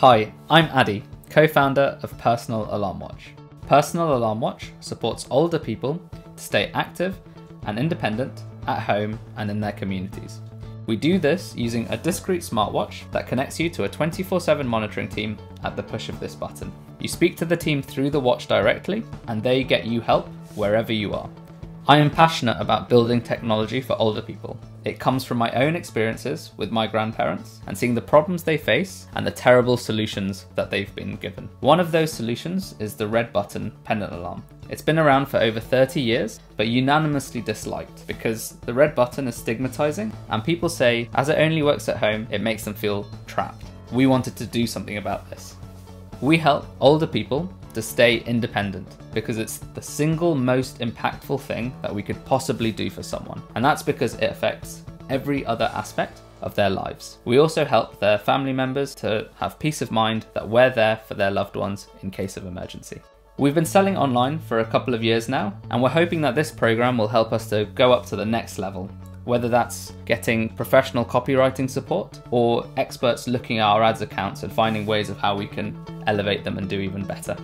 Hi, I'm Adi, co founder of Personal Alarm Watch. Personal Alarm Watch supports older people to stay active and independent at home and in their communities. We do this using a discreet smartwatch that connects you to a 24 7 monitoring team at the push of this button. You speak to the team through the watch directly, and they get you help wherever you are. I am passionate about building technology for older people. It comes from my own experiences with my grandparents and seeing the problems they face and the terrible solutions that they've been given. One of those solutions is the red button pendant alarm. It's been around for over 30 years, but unanimously disliked because the red button is stigmatizing and people say as it only works at home, it makes them feel trapped. We wanted to do something about this. We help older people to stay independent because it's the single most impactful thing that we could possibly do for someone. And that's because it affects every other aspect of their lives. We also help their family members to have peace of mind that we're there for their loved ones in case of emergency. We've been selling online for a couple of years now, and we're hoping that this program will help us to go up to the next level whether that's getting professional copywriting support or experts looking at our ads accounts and finding ways of how we can elevate them and do even better.